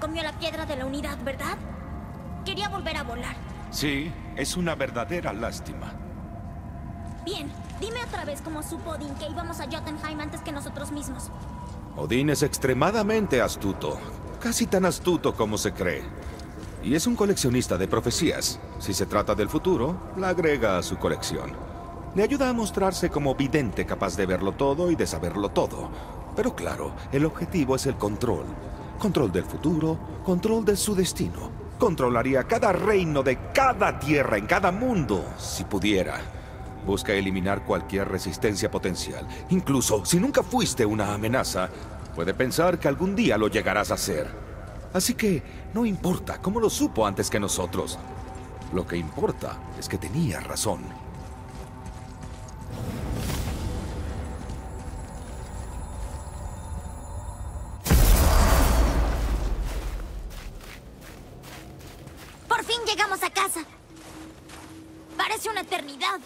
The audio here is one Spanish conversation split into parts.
comió la piedra de la unidad, ¿verdad? Quería volver a volar. Sí, es una verdadera lástima. Bien, dime otra vez cómo supo Odin que íbamos a Jotunheim antes que nosotros mismos. Odín es extremadamente astuto. Casi tan astuto como se cree. Y es un coleccionista de profecías. Si se trata del futuro, la agrega a su colección. Le ayuda a mostrarse como vidente capaz de verlo todo y de saberlo todo. Pero claro, el objetivo es el control. Control del futuro, control de su destino. Controlaría cada reino de cada tierra en cada mundo, si pudiera. Busca eliminar cualquier resistencia potencial. Incluso si nunca fuiste una amenaza, puede pensar que algún día lo llegarás a ser. Así que no importa cómo lo supo antes que nosotros. Lo que importa es que tenía razón. Fin llegamos a casa! Parece una eternidad.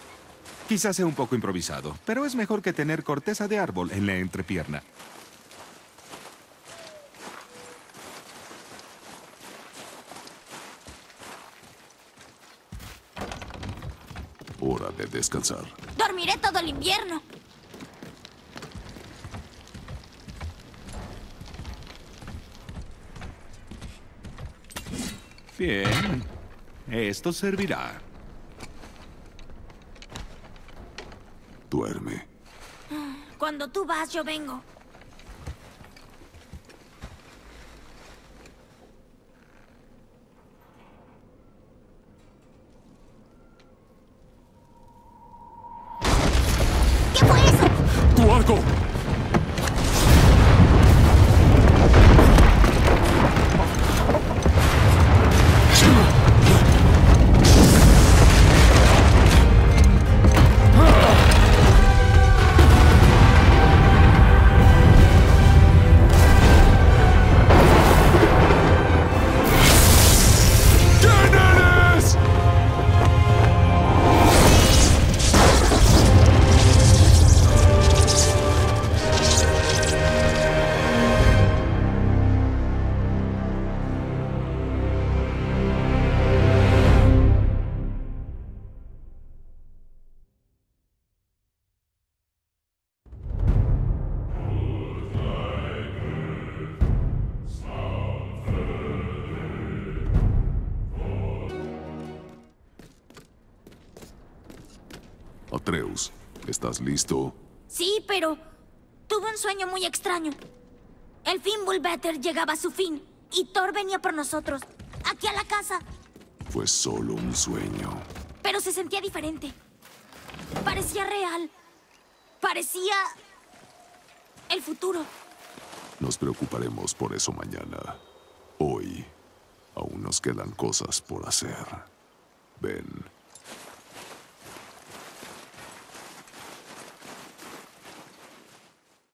Quizás sea un poco improvisado, pero es mejor que tener corteza de árbol en la entrepierna. Hora de descansar. Dormiré todo el invierno. Bien. Esto servirá. Duerme. Cuando tú vas, yo vengo. ¿Qué fue eso? ¡Tu arco! Atreus, ¿estás listo? Sí, pero tuve un sueño muy extraño. El Fimbulvetter llegaba a su fin y Thor venía por nosotros, aquí a la casa, Fue solo un sueño. pero se sentía diferente. Parecía real. Parecía el futuro. Nos preocuparemos por eso mañana. Hoy aún nos quedan cosas por hacer. Ven.